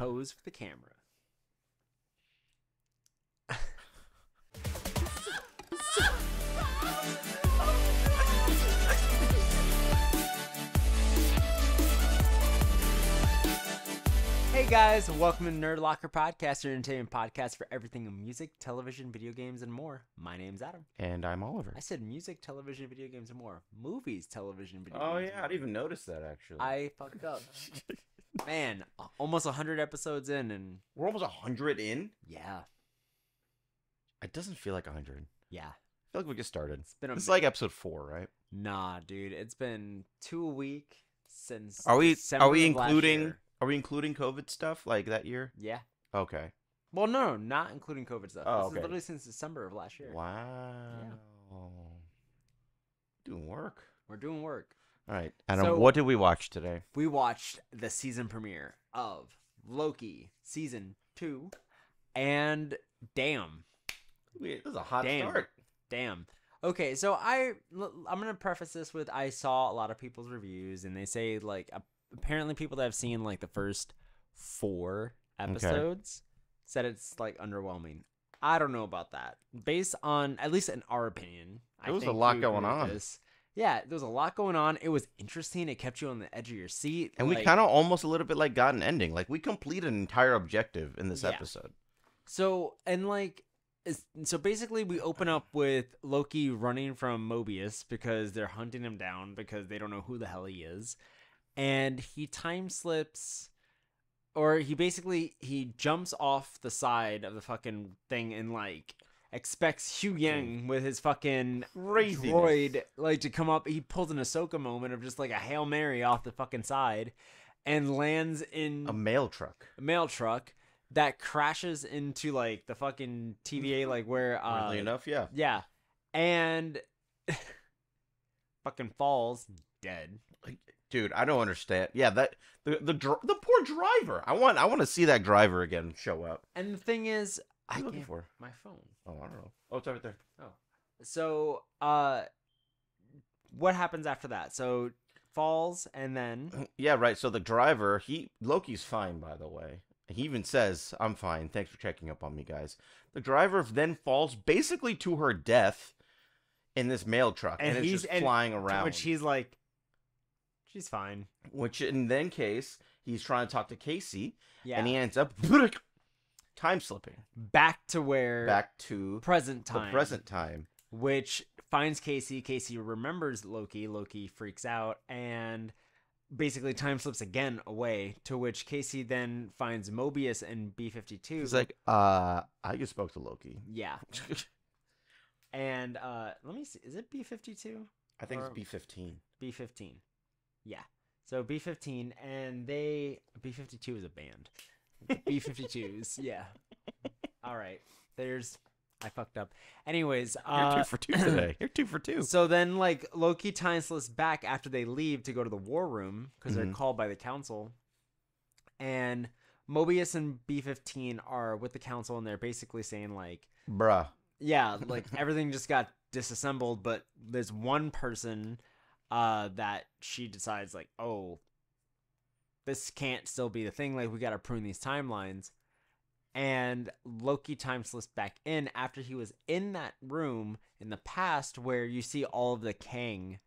pose for the camera. Hey guys, welcome to Nerd Locker Podcast, your entertainment podcast for everything in music, television, video games, and more. My name's Adam. And I'm Oliver. I said music, television, video games, and more. Movies, television, video Oh games. yeah, I didn't even notice that actually. I fucked up. Man, almost 100 episodes in, and We're almost hundred in. yeah, It doesn't feel like hundred. yeah. I feel like we just started. It's been a It's like episode four, right? Nah, dude, it's been two a week since. Are we? December Are we of last including? year. Are we including COVID stuff like that year? Yeah. Okay. Well, no, not including COVID stuff. Oh, this okay. is literally since December of last year. Wow. Doing work. We're doing work. All right. Adam, uh, So- what did we watch today? We watched the season premiere of Loki season two, and damn, Wait, was a hot Damn. start. Damn. Okay, so I I'm gonna preface this with I saw a lot of people's reviews and they say like apparently people that have seen like the first four episodes said it's like underwhelming. I don't know about that. Based on at least in our opinion, I There was a lot going on. this. Yeah, there was a lot going on. It was interesting. It kept you on the edge of your seat. And we kind of almost a little bit like got an ending. Like we completed an entire objective in this Yeah. episode. So and like so basically we open up with Loki running from Mobius because they're hunting him down because they don't know who the hell he is. And he time slips or he basically he jumps off the side of the fucking thing and like expects Huyang with his fucking Craziness. droid like to come up. He pulls an Ahsoka moment of just like a Hail Mary off the fucking side and lands in A mail truck. a mail truck that crashes into like the fucking TVA, like where uh, Weirdly enough, yeah. yeah, and fucking falls dead. Like, dude, I don't understand. Yeah, that the the the poor driver. I want I want to see that driver again show up. And the thing is, What are you looking for? my phone. Oh, I don't know. Oh, it's right there. Oh. So, uh, what happens after that? So falls and then Yeah, right. So the driver, he Loki's fine, by the way. He even says, "I'm fine. Thanks for checking up on me, guys." The driver then falls basically to her death in this mail truck, and, And it's he's- just and- flying around. which he's like, she's fine. Which in then case, he's trying to talk to Casey, Yeah, and he ends up time slipping back to where back to present time. the present time. which finds Casey. Casey remembers Loki. Loki freaks out and basically time slips again away. To which Casey then finds Mobius and B fifty two. He's like, "Uh, I just spoke to Loki." yeah. And uh, let me see. Is it B fifty two? I think Or- it's B fifteen. B fifteen. Yeah. So B fifteen and they B fifty two is a band. B 52s, yeah. All right. There's I fucked up. Anyways, You're uh two for two today. You're two for two. So then, like Loki ties slips back after they leave to go to the war room because they're Mhm. called by the council, and Mobius and B fifteen are with the council, and they're basically saying like, Bruh. yeah, like everything just got disassembled, but there's one person uh that she decides like, oh, this can't still be the thing. Like we got to prune these timelines. And Loki time slips back in after he was in that room in the past where you see all of the Kang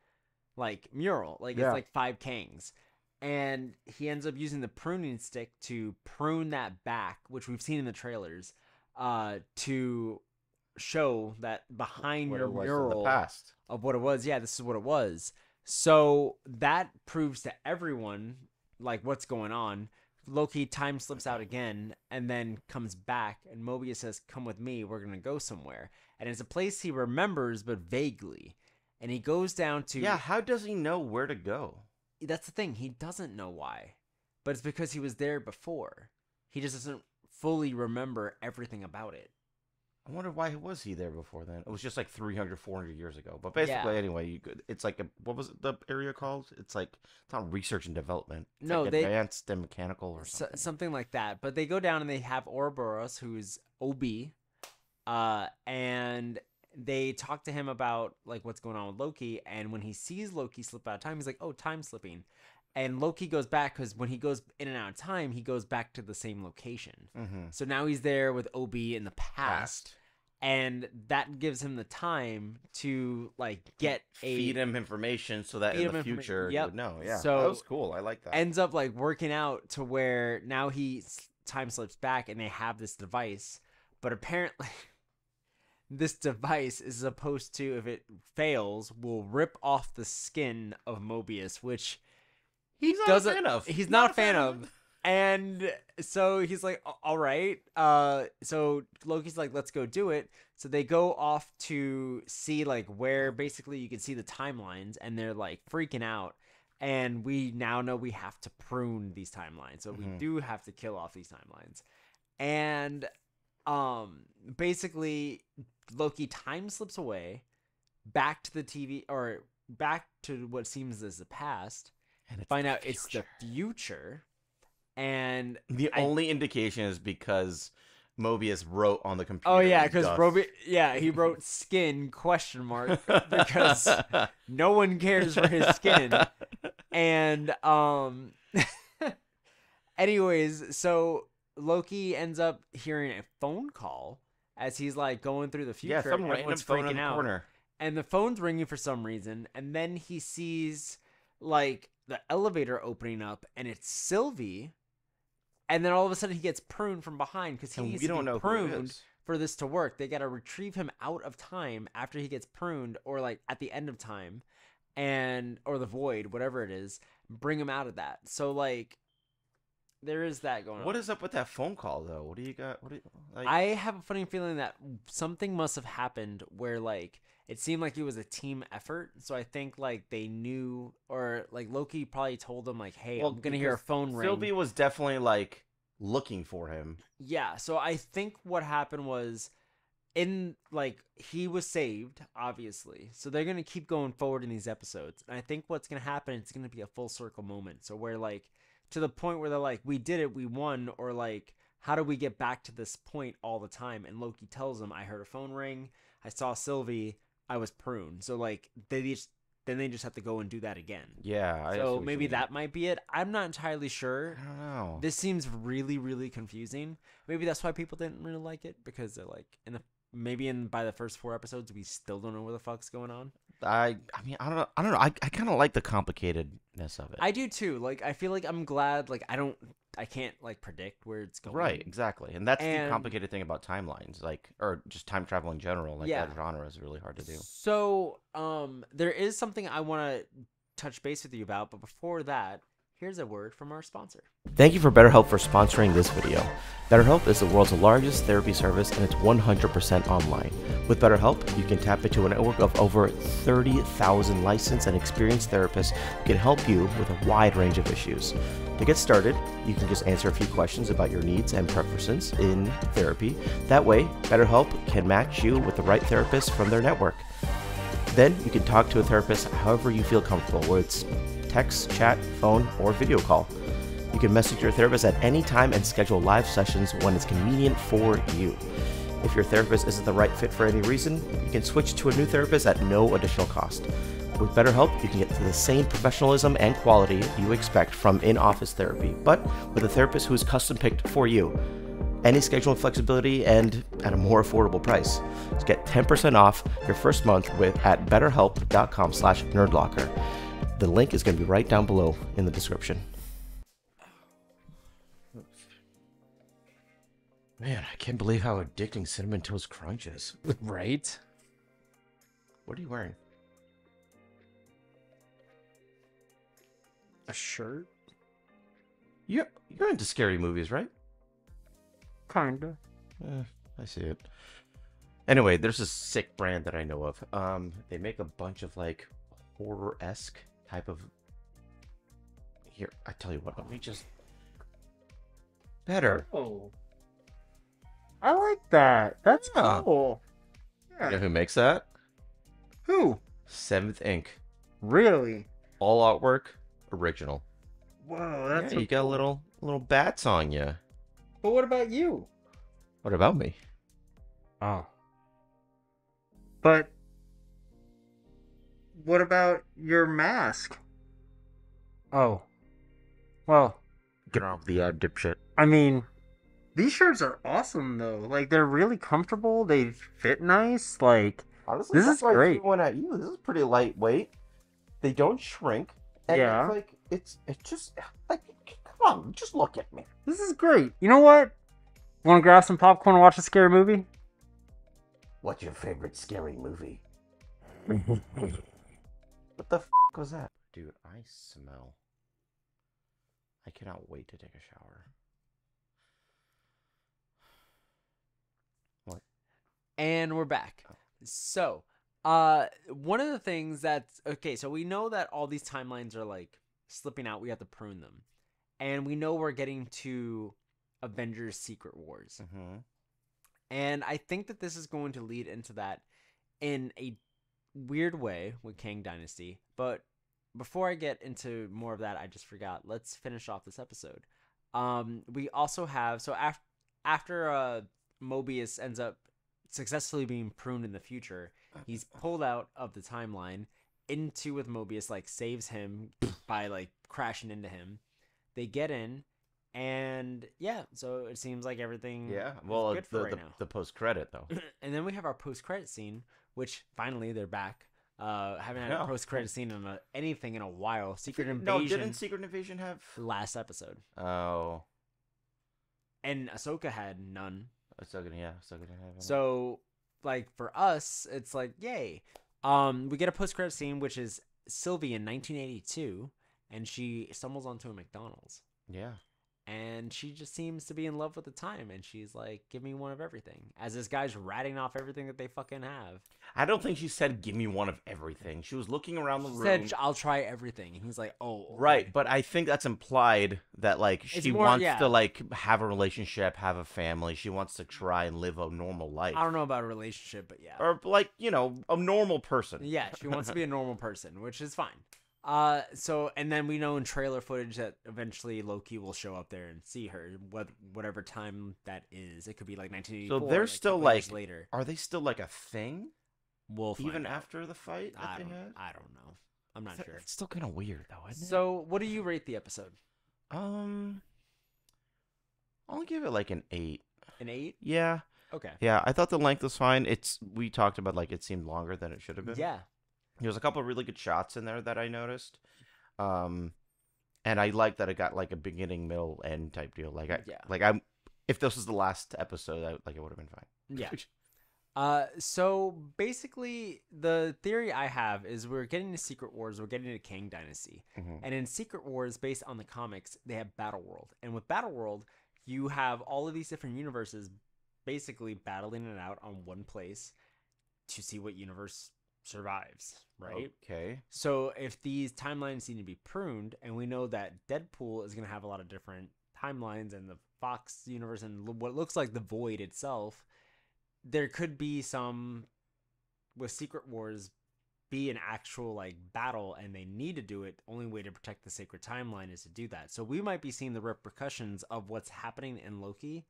like mural. Like Yeah. it's like five Kangs. And he ends up using the pruning stick to prune that back, which we've seen in the trailers, uh, to show that behind What your it was in mural of what it was. Yeah, this is what it was. So that proves to everyone like what's going on. Loki time slips out again and then comes back and Mobius says, "Come with me. We're going to go somewhere." And it's a place he remembers but vaguely. And he goes down to Yeah, how does he know where to go? That's the thing. He doesn't know why. But it's because he was there before. He just doesn't fully remember everything about it. I wonder why was he there before then? It was just like 300, 400 years ago. But basically, Yeah. anyway, you could. It's like a what was the area called? It's like it's not research and development. It's No, like they- advanced and mechanical or So, something. something like that. But they go down and they have Ouroboros, who's OB, uh, and they talk to him about like what's going on with Loki. And when he sees Loki slip out of time, he's like, "Oh, time slipping." And Loki goes back because when he goes in and out of time, he goes back to the same location. Mm-hmm. So now he's there with Ob in the past, and that gives him the time to like get a Feed him information so that in the future he yep. would know. Yeah, So- that was cool. I like that. ends up like working out to where now he time slips back and they have this device but apparently this device is supposed to if it fails will rip off the skin of mobius which he He's not doesn't a fan of. he's not, a fan of and so he's like all right uh so loki's like let's go do it. So they go off to see like where basically you can see the timelines and they're like freaking out. And we now know we have to prune these timelines. So we Mhm. do have to kill off these timelines. And um basically loki time slips away back to the tv or back to what seems as the past And it's find the out it's the future and The I- only indication is because Mobius wrote on the computer. oh yeah because Duff. Roby yeah he wrote skin question mark because no one cares for his skin and um anyways so loki ends up hearing a phone call as he's like going through the future yeah, some and random everyone's phone in the out corner. and the phone's ringing for some reason and then he sees like the elevator opening up and it's sylvie and then all of a sudden he gets pruned from behind because he needs to don't be know pruned for this to work. They got to retrieve him out of time after he gets pruned, or like at the end of time, and or the void, whatever it is, bring him out of that. So like, there is that going on. What is up with that phone call though? What do you got? What do you, like? I have a funny feeling that something must have happened where like it seemed like it was a team effort. So I think like they knew, or like Loki probably told them like, "Hey, Well, I'm gonna hear a phone ring." Sylvie was definitely like looking for him. Yeah, so I think what happened was in like he was saved, obviously. So they're gonna keep going forward in these episodes. And I think what's gonna happen, it's gonna be a full circle moment. So where like to the point where they're like, We did it, we won, or like, how do we get back to this point all the time? And Loki tells him, I heard a phone ring, I saw Sylvie, I was pruned. So like they just then they just have to go and do that again. Yeah. I so what maybe that might be it. I'm not entirely sure. I don't know. This seems really, really confusing. Maybe that's why people didn't really like it because they're like in the maybe in by the first four episodes we still don't know where the fuck's going on. I. I mean, I don't know. I don't know. I. I kind of like the complicatedness of it. I do too. Like I feel like I'm glad. Like I don't. I can't like predict where it's going. Right, exactly, and that's And- the complicated thing about timelines, like or just time travel in general. Like Yeah. that genre is really hard to do. So um, there is something I want to touch base with you about, but before that, here's a word from our sponsor. Thank you for BetterHelp for sponsoring this video. BetterHelp is the world's largest therapy service and it's 100% online. With BetterHelp, you can tap into a network of over 30,000 licensed and experienced therapists who can help you with a wide range of issues. To get started, you can just answer a few questions about your needs and preferences in therapy. That way, BetterHelp can match you with the right therapist from their network. Then you can talk to a therapist however you feel comfortable, whether it's text, chat, phone, or video call. You can message your therapist at any time and schedule live sessions when it's convenient for you. If your therapist isn't the right fit for any reason, you can switch to a new therapist at no additional cost. With BetterHelp, you can get the same professionalism and quality you expect from in office therapy, but with a therapist who is custom picked for you. Any scheduling flexibility and at a more affordable price. Get 10% off your first month with at betterhelp.com slash nerdlocker. The link is going to be right down below in the description. Man, I can't believe how addicting Cinnamon Toast Crunch is. Right. What are you wearing? A shirt. You're, you're into scary movies, right? Kinda. Eh, I see it. Anyway, there's a sick brand that I know of. Um, they make a bunch of like horror esque type of. Here, I tell you what. Let me just. Better. Oh. I like that. That's Yeah. cool. You know who makes that? Who? Seventh Ink. Really? All artwork, original. Whoa, yeah, that's you got little little bats on you. But what about you? What about me? Oh. But what about your mask? Oh. Well, Get off the ad, dipshit. I mean, these shirts are awesome though. Like they're really comfortable. They fit nice. Like Honestly, This is great. one at you. This is pretty lightweight. They don't shrink. And Yeah. It's like it's it's just like come on, just look at me. this is great. You know what? Want to grab some popcorn and watch a scary movie? What's your favorite scary movie? what the f- was that? Dude, I smell. I cannot wait to take a shower. What? And we're back. Oh. So, uh, one of the things that's okay. So we know that all these timelines are like slipping out. We have to prune them, and we know we're getting to Avengers: Secret Wars. Mm-hmm. And I think that this is going to lead into that in a weird way with Kang Dynasty. But before I get into more of that, I just forgot. Let's finish off this episode. Um, we also have so after after uh, Mobius ends up successfully being pruned in the future, he's pulled out of the timeline into with Mobius, like saves him by like crashing into him. They get in, and yeah, so it seems like everything Yeah. Well, good the for right the, now. the post credit though. and then we have our post credit scene, which finally they're back. Uh, haven't had a post credit scene in a, anything in a while. Secret Invasion. no, didn't Secret Invasion have? last episode, Oh, and Ahsoka had none. it's still gonna yeah, still gonna have. So, like for us, it's like yay. Um, we get a post credit scene, which is Sylvie in 1982, and she stumbles onto a McDonald's, yeah, and she just seems to be in love with the time, and she's like, "Give me one of everything." As this guy's ratting off everything that they fucking have. I don't think she said give me one of everything. She was looking around the room. She room. said, "I'll try everything." And he's like, "Oh, okay." Right, but I think that's implied that like she more- wants yeah. to like have a relationship, have a family. She wants to try and live a normal life, I don't know about a relationship, but yeah. or like you know a normal person. Yeah, she wants to be a normal person, which is fine. Uh, so and then we know in trailer footage that eventually Loki will show up there and see her, what whatever time that is. It could be like 1984. So they're like, still, like, later. Are they still like a thing We'll even out. after the fight I don't. I don't know. I'm not Th- sure. It's still kind of weird though, isn't So, what do you rate the episode? Um, I'll give it like an eight. An eight? Yeah, Okay. yeah. I thought the length was fine. It's we talked about like it seemed longer than it should have been. Yeah. There's a couple of really good shots in there that I noticed. Um and I like that it got like a beginning, middle, end type deal. Like I Yeah. like I'm if this was the last episode, I, like it would have been fine. Yeah. Uh, so basically, the theory I have is we're getting to Secret Wars, we're getting to Kang Dynasty, Mhm. and in Secret Wars, based on the comics, they have Battle World, and with Battle World, you have all of these different universes basically battling it out on one place to see what universe survives, right? Okay. So if these timelines need to be pruned, and we know that Deadpool is going to have a lot of different timelines, and the Fox universe, and what looks like the Void itself, there could be some with Secret Wars be an actual like battle, and they need to do it. Only way to protect the sacred timeline is to do that. So we might be seeing the repercussions of what's happening in Loki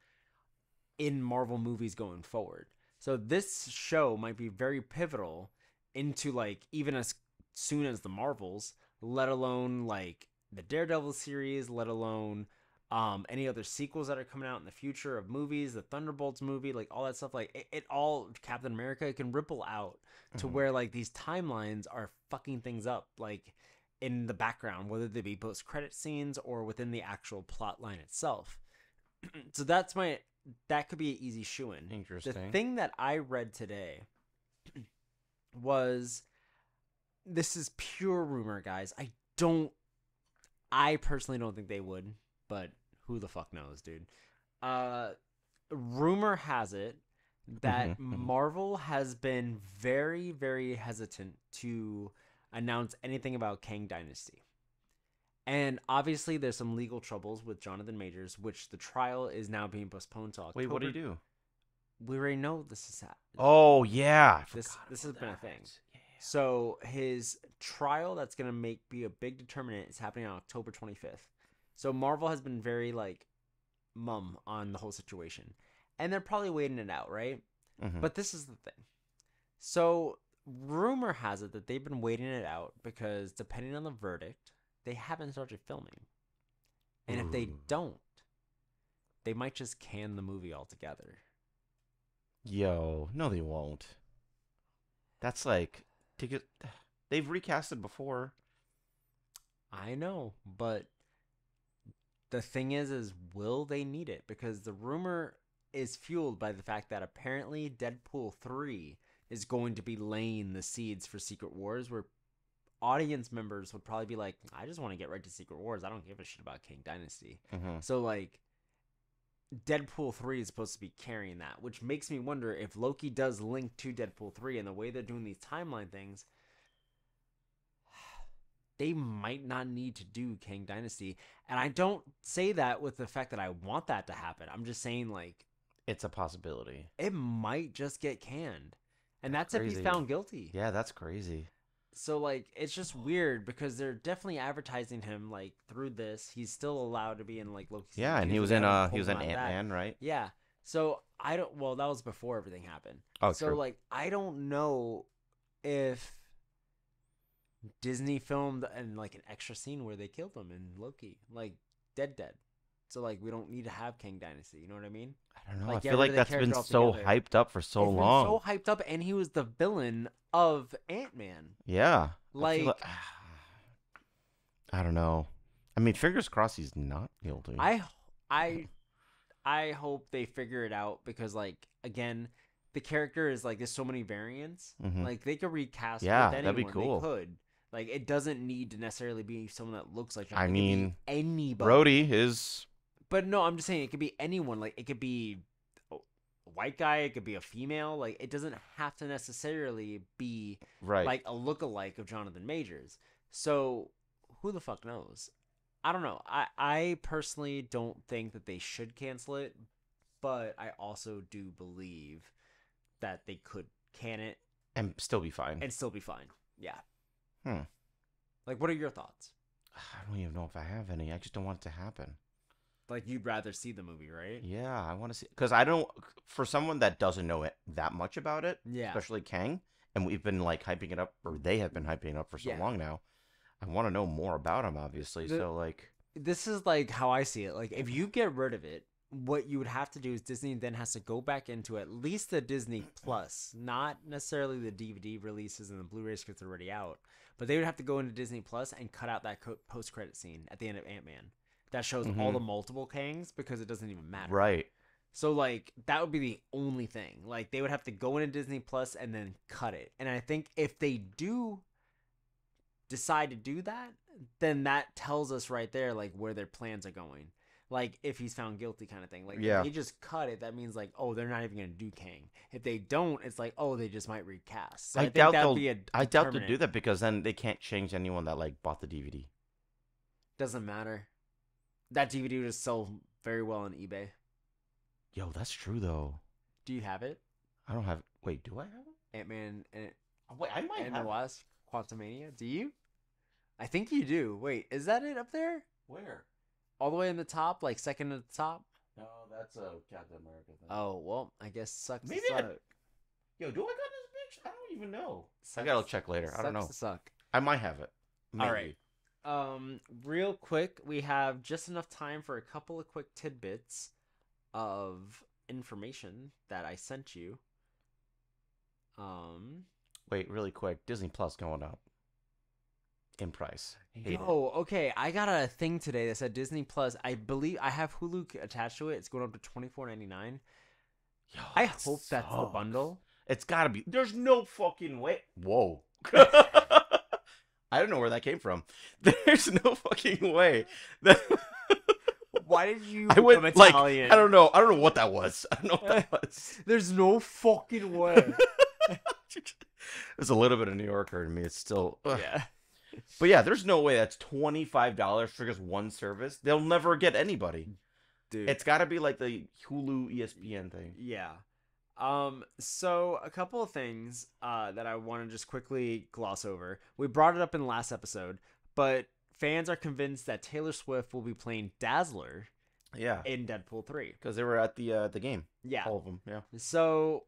in Marvel movies going forward. So this show might be very pivotal into like even as soon as the Marvels, let alone like the Daredevil series, let alone um any other sequels that are coming out in the future of movies, the Thunderbolts movie, like all that stuff like it, it all Captain America it can ripple out to Mhm. where like these timelines are fucking things up like in the background whether they be post credit scenes or within the actual plot line itself. so that's my that could be an easy shoe in. Interesting. The thing that I read today was this is pure rumor, guys. I don't I personally don't think they would, but who the fuck knows, dude. Uh rumor has it that Mhm, mhm. Marvel has been very very hesitant to announce anything about Kang Dynasty. And obviously there's some legal troubles with Jonathan Majors, which the trial is now being postponed to October. Wait, what do you do? We already know this is happening. Oh yeah. This- this has been a thing. Yeah. So his trial that's gonna make be a big determinant is happening on October 25th. So Marvel has been very like mum on the whole situation, and they're probably waiting it out, right? Mhm. But this is the thing. So rumor has it that they've been waiting it out because depending on the verdict, they haven't started filming. And if they don't, they might just can the movie altogether. Yo, no, they won't. That's like to get. They've recasted before. I know, but the thing is is will they need it because the rumor is fueled by the fact that apparently Deadpool 3 is going to be laying the seeds for Secret Wars where audience members would probably be like I just want to get right to Secret Wars. I don't give a shit about Kang Dynasty. hmm So like Deadpool 3 is supposed to be carrying that, which makes me wonder if Loki does link to Deadpool 3 and the way they're doing these timeline things they might not need to do Kang Dynasty. And I don't say that with the fact that I want that to happen. I'm just saying like It's a possibility. it might just get canned. And that's, That's if he's found guilty. Yeah, that's crazy. So like it's just weird because they're definitely advertising him like through this. He's still allowed to be in like Loki. Yeah, and he was in uh he was in Ant Man, right? Yeah. So I don't. Well, that was before everything happened. Oh, so true. like I don't know if Disney filmed and like an extra scene where they killed him in Loki, like dead, dead. So like we don't need to have Kang Dynasty. You know what I mean? I don't know. like, I feel like that's been so altogether. hyped up for so It's long. so hyped up, and he was the villain of Ant Man. yeah. I Like I don't know. I mean, fingers crossed he's not guilty. I, I, I hope they figure it out because like again, the character is like there's so many variants. Mhm. Like they could recast. Yeah, with that'd be cool. They could. Like it doesn't need to necessarily be someone that looks like. John. I It could be mean, anybody. Brody is But no, I'm just saying it could be anyone. Like it could be a white guy. It could be a female. Like it doesn't have to necessarily be right. like a lookalike of Jonathan Majors. So who the fuck knows? I don't know. I I personally don't think that they should cancel it, but I also do believe that they could can it and still be fine. and still be fine. Yeah. Hmm. Like, what are your thoughts? I don't even know if I have any. I just don't want it to happen. Like, you'd rather see the movie, right? Yeah, I want to see because I don't. For someone that doesn't know it that much about it, Yeah. especially Kang, and we've been like hyping it up, or they have been hyping it up for so Yeah. long now. I want to know more about him, obviously. The- so like, This is like how I see it. Like, if you get rid of it, what you would have to do is Disney then has to go back into at least the Disney Plus, not necessarily the DVD releases and the Blu-rays because they're already out, but they would have to go into Disney Plus and cut out that co- post-credit scene at the end of Ant Man that shows all Mhm. the multiple Kangs because it doesn't even matter. right? So like that would be the only thing. Like they would have to go into Disney Plus and then cut it. And I think if they do decide to do that, then that tells us right there like where their plans are going. Like if he's found guilty kind of thing. Like Yeah. if they just cut it, that means like, oh, they're not even gonna do Kang. If they don't, it's like, oh, they just might recast. So I I, think doubt that'd they'll- be a I doubt to do that because then they can't change anyone that like bought the DVD. Doesn't matter. That DVD would just sell very well on eBay. Yo, that's true though. Do you have it? I don't have. Wait, do I have it? Ant Man and Oh, wait, I might and the have. it. Wasp, Quantumania. Do you? I think you do. Wait, is that it up there? Where? All the way in the top, like second at the top? No, that's a Captain America thing. Oh well, I guess sucks. Maybe I-. Yo, do I got this bitch? I don't even know. I gotta check later. I don't know. suck. I might have it. All Maybe. right. Um, real quick, we have just enough time for a couple of quick tidbits of information that I sent you. Um, Wait, really quick. Disney Plus going up in price. Hate it. oh, okay. I got a thing today that said Disney Plus. I believe I have Hulu attached to it. It's going up to twenty four ninety nine. Yo, I that hope that's the bundle. It's gotta be. There's no fucking way. Whoa. I don't know where that came from. There's no fucking way. That- Why did you I went become like I don't know. I don't know what that was. I don't know what that was. There's no fucking way. There's a little bit of New Yorker in me. It's still. ugh. yeah. But yeah, there's no way that's twenty five dollars for just one service. They'll never get anybody. Dude. It's got to be like the Hulu ESPN thing. Yeah. Um, so a couple of things uh, that I want to just quickly gloss over. We brought it up in the last episode, but fans are convinced that Taylor Swift will be playing Dazzler Yeah, in Deadpool 3. because they were at the uh, the game. Yeah. All of them. Yeah. So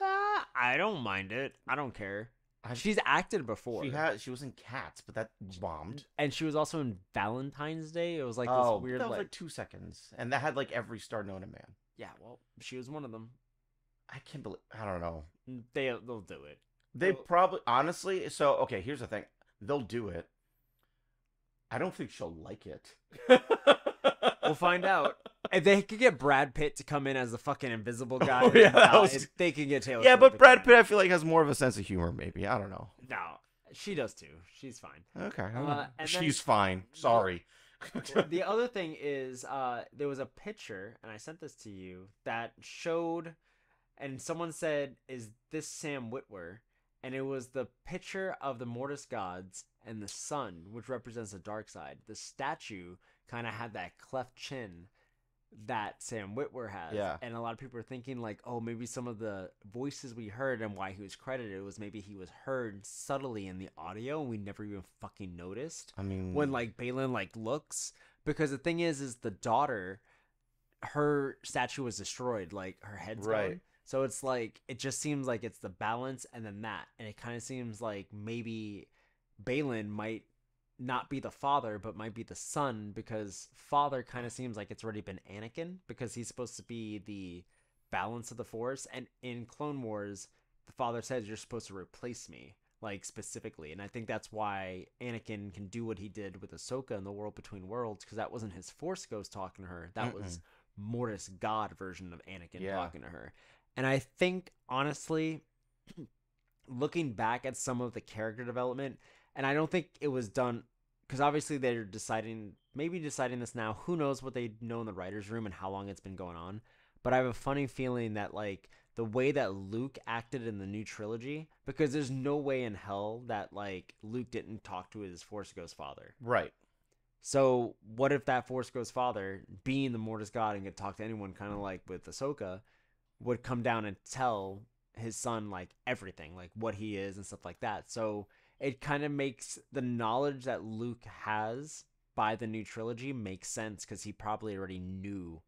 that I don't mind it. I don't care. She's acted before. She had she was in Cats, but that bombed. and she was also in Valentine's Day. It was like this oh, weird, that was like, like two seconds, and that had like every star known to man. yeah. Well, she was one of them. I can't believe. I don't know. They they'll do it. They Well- probably honestly. So okay, here's the thing. They'll do it. I don't think she'll like it. We'll find out. If they could get Brad Pitt to come in as the fucking invisible guy, Oh, yeah, that uh, was- if they could get Taylor. yeah, Swift but Brad come Pitt, I feel like has more of a sense of humor. Maybe I don't know. No, she does too. She's fine. Okay, Uh, and then- she's fine. Sorry. the other thing is uh there was a picture and i sent this to you that showed and someone said is this sam witwer? And it was the picture of the mortis gods and the sun which represents the dark side. The statue kind of had that cleft chin that sam witwer has. Yeah. and a lot of people are thinking like oh maybe some of the voices we heard and why he was credited was maybe he was heard subtly in the audio and we never even fucking noticed I mean, when like Baylan like looks. Because the thing is is the daughter her statue was destroyed. Like her head's Right. gone so it's like it just seems like it's the balance and then that and it kind of seems like maybe Baylan might not be the father but might be the son because father kind of seems like it's already been Anakin because he's supposed to be the balance of the force and in Clone Wars the father says you're supposed to replace me like specifically and i think that's why anakin can do what he did with ahsoka in the world between worlds because that wasn't his force ghost talking to her that was mortis god version of anakin Yeah. talking to her and i think honestly looking back at some of the character development and i don't think it was done because obviously they're deciding maybe deciding this now who knows what they know in the writers room and how long it's been going on but i have a funny feeling that like the way that luke acted in the new trilogy because there's no way in hell that like luke didn't talk to his force ghost father right. so what if that Force Ghost father, being the Mortis God and could talk to anyone, kind of like with Ahsoka, would come down and tell his son like everything, like what he is and stuff like that. So it kind of makes the knowledge that Luke has by the new trilogy make sense because he probably already knew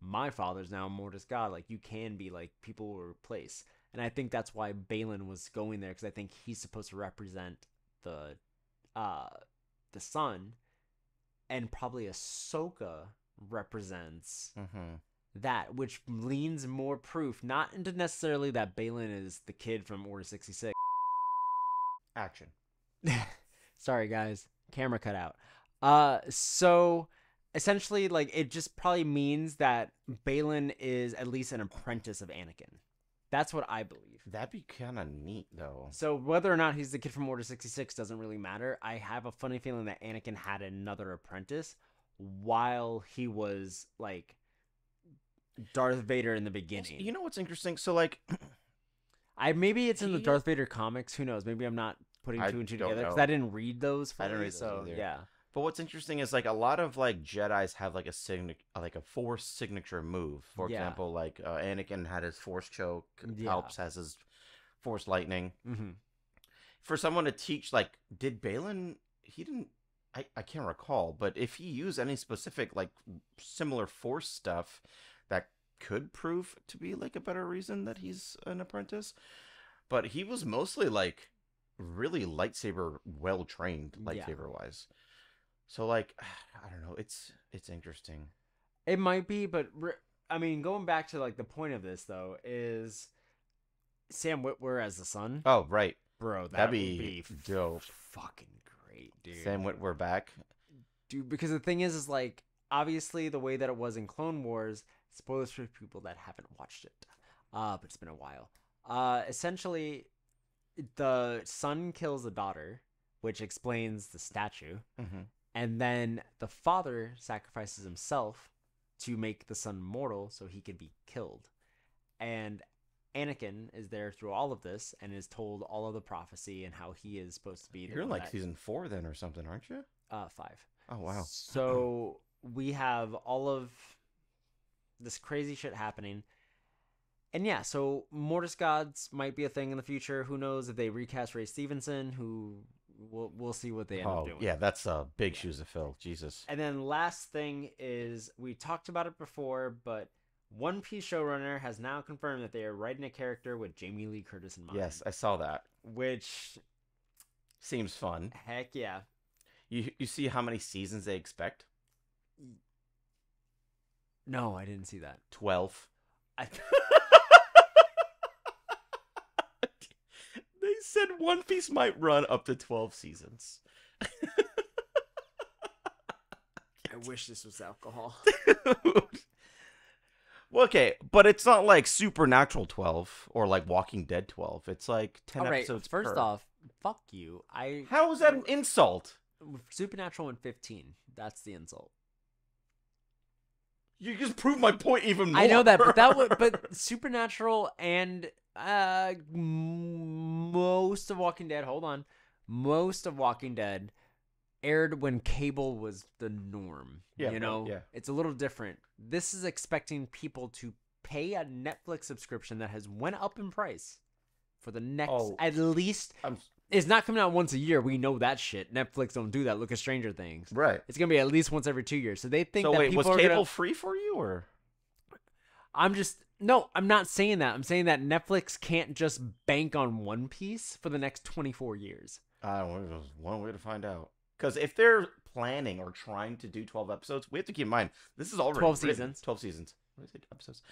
my father's now Mortis God. Like you can be like people will replace, and I think that's why Baylan was going there because I think he's supposed to represent the uh the son and probably Ahsoka represents Mm-hmm. That, which leans more proof, not into necessarily that Baylan is the kid from Order 66. Action. Sorry, guys. Camera cut out. Uh, so essentially, like, it just probably means that Baylan is at least an apprentice of Anakin. That's what I believe. That'd be kind of neat, though. So whether or not he's the kid from Order 66 doesn't really matter. I have a funny feeling that Anakin had another apprentice while he was like Darth Vader in the beginning. You know what's interesting? So, like, I maybe it's in the Darth Vader comics. Who knows? Maybe I'm not putting I two and two don't together because know. I didn't read those. I didn't fully, read those so either. yeah. But what's interesting is like a lot of like Jedi's have like a signature, like a Force signature move. For Yeah. example, like uh, Anakin had his Force choke. Yeah. Palps has his Force lightning. hmm For someone to teach, like, did Baylan? He didn't. I I can't recall, but if he used any specific like similar Force stuff, that could prove to be like a better reason that he's an apprentice. But he was mostly like really lightsaber well trained Yeah. lightsaber wise. So like I don't know, it's it's interesting. It might be, but re- I mean, going back to like the point of this though is Sam Witwer as the son, Oh right, bro. That that'd would be, be dope. fucking great, dude. Sam Witwer back. dude because the thing is is like obviously the way that it was in clone wars spoilers for people that haven't watched it. Uh but it's been a while. Uh essentially the son kills the daughter which explains the statue. Hmm and then the father sacrifices himself to make the son mortal so he can be killed. And Anakin is there through all of this and is told all of the prophecy and how he is supposed to be the You're like that- season four then or something, aren't you? uh five. Oh wow. so we have all of this crazy shit happening. And yeah, so Mortis gods might be a thing in the future. Who knows if they recast Ray Stevenson? Who we'll we'll see what they end up Oh doing. yeah, that's uh, big shoes to fill. Jesus. And then last thing is we talked about it before, but One Piece showrunner has now confirmed that they are writing a character with Jamie Lee Curtis in mind. Yes, I saw that. Which, Seems fun. heck yeah. You you see how many seasons they expect? No, I didn't see that. Twelve. I, They said One Piece might run up to twelve seasons. I wish this was alcohol. well, okay, but it's not like Supernatural twelve or like Walking Dead twelve. It's like ten All right, episodes. first per. off, fuck you. I how is that an insult? Supernatural in 15. That's the insult. You just proved my point even more. I know that, but that would but Supernatural and uh m- most of Walking Dead, hold on. Most of Walking Dead aired when cable was the norm. Yeah, you know? yeah. It's a little different. This is expecting people to pay a Netflix subscription that has went up in price for the next Oh. at least I'm it's not coming out once a year. We know that shit. Netflix don't do that. Look at Stranger Things. right. It's gonna be at least once every two years. So they think So that wait, people was are cable gonna. free for you or? I'm just no. I'm not saying that. I'm saying that Netflix can't just bank on One Piece for the next 24 years. I don't know. There's one way to find out. Because if they're planning or trying to do 12 episodes, we have to keep in mind this is already 12 written- seasons. 12 seasons. What did I say? Episodes.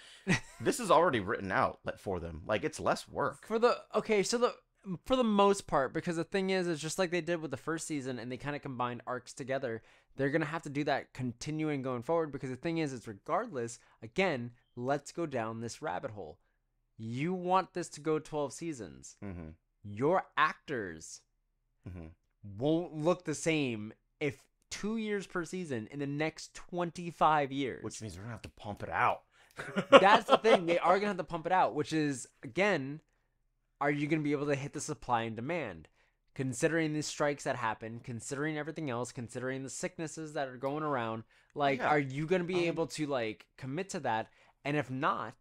this is already written out for them. Like it's less work. For the okay, so the for the most part, because the thing is, it's just like they did with the first season, and they kind of combined arcs together. They're gonna have to do that continuing going forward. Because the thing is, it's regardless. Again, let's go down this rabbit hole. You want this to go 12 seasons. Mm-hmm. Your actors Mm-hmm. won't look the same if two years per season in the next 25 years. Which means we're gonna have to pump it out. That's the thing. They are going to have to pump it out, which is, again, are you going to be able to hit the supply and demand? Considering the strikes that happen, considering everything else, considering the sicknesses that are going around, like, Yeah. are you going to be Um, able to, like, commit to that? And if not,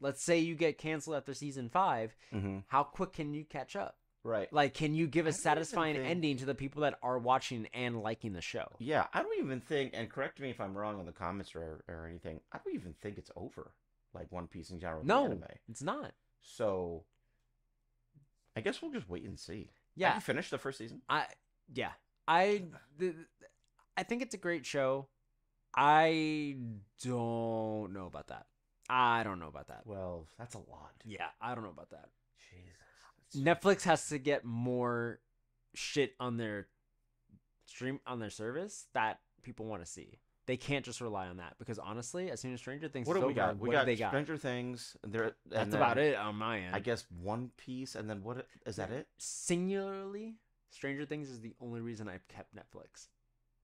let's say you get canceled after season five, mm-hmm. how quick can you catch up? Right. Like, can you give a satisfying think- ending to the people that are watching and liking the show? Yeah, I don't even think, and correct me if I'm wrong in the comments or, or anything. I don't even think it's over, like One Piece in general. No, anime. it's not. So, I guess we'll just wait and see. Yeah, Have you finished the first season? I yeah. I the, I think it's a great show. I don't know about that. I don't know about that. Well, that's a lot. Yeah, I don't know about that. Jesus. Netflix has to get more shit on their stream on their service that people want to see. They can't just rely on that because honestly, as soon as Stranger Things What do we got? We got they got? Stranger Things. There. That's about it on my end. I guess One Piece, and then what is that? It? Singularly, Stranger Things is the only reason I've kept Netflix.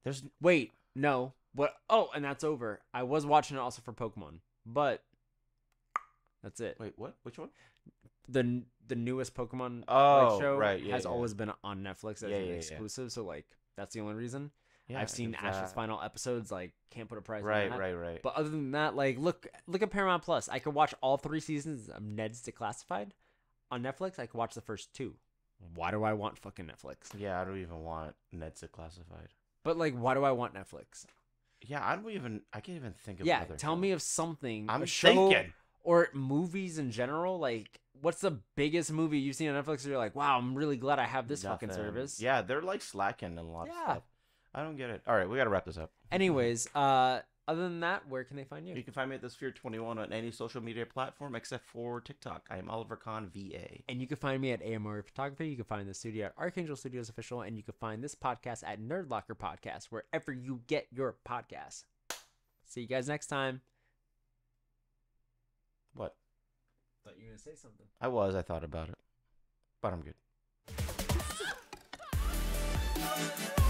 There's Wait, no. What? Oh, and that's over. I was watching it also for Pokemon, but that's it. wait. What? Which one? the The newest Pokemon like, Oh, show right, yeah, has yeah. always been on Netflix as Yeah, an exclusive. So like, that's the only reason. Yeah, I've seen it uh, Ash's that. final episodes. Like, can't put a price Right, on that. right, right. But other than that, like, look, look at Paramount Plus. I could watch all three seasons of Ned's Declassified on Netflix. I could watch the first two. Why do I want fucking Netflix? yeah, I don't even want Ned's Declassified. But like, why do I want Netflix? Yeah, I don't even. I can't even think of. Yeah, tell me of something. I'm show thinking. or movies in general. Like, what's the biggest movie you've seen on Netflix? Where you're like, wow, I'm really glad I have this fucking service. Yeah, they're like slacking in a lot Yeah. of stuff. I don't get it. All right, we gotta wrap this up. Anyways, uh, other than that, where can they find you? You can find me at the Sphere Twenty One on any social media platform except for TikTok. I am Oliver Khan VA. And you can find me at AMR Photography. You can find the studio at Archangel Studios Official, and you can find this podcast at Nerd Locker Podcast, wherever you get your podcasts. See you guys next time. What? Thought you were gonna say something. I was. I thought about it, but I'm good.